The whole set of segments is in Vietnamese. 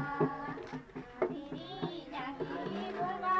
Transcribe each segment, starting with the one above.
Ha ha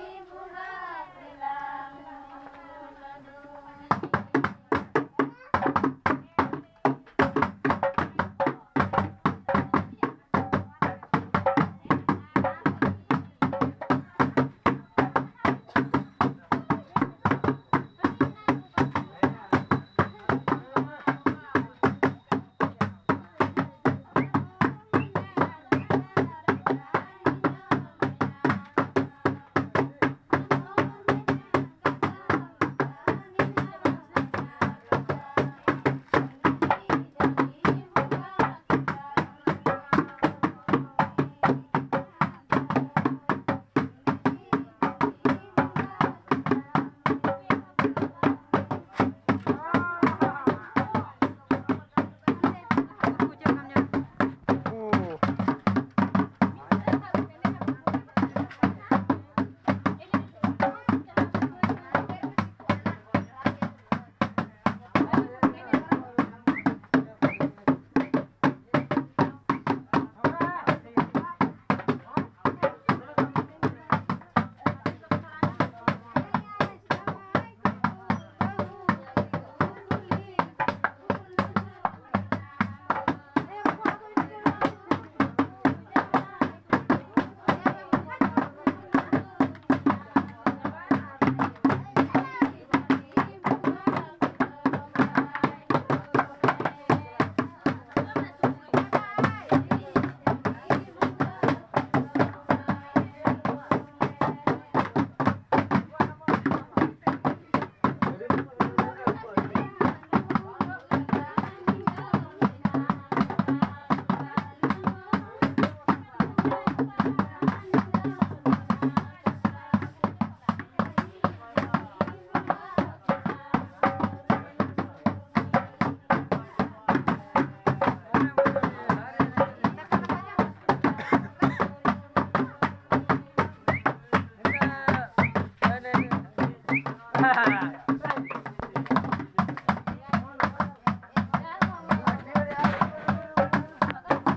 Ha ha ha!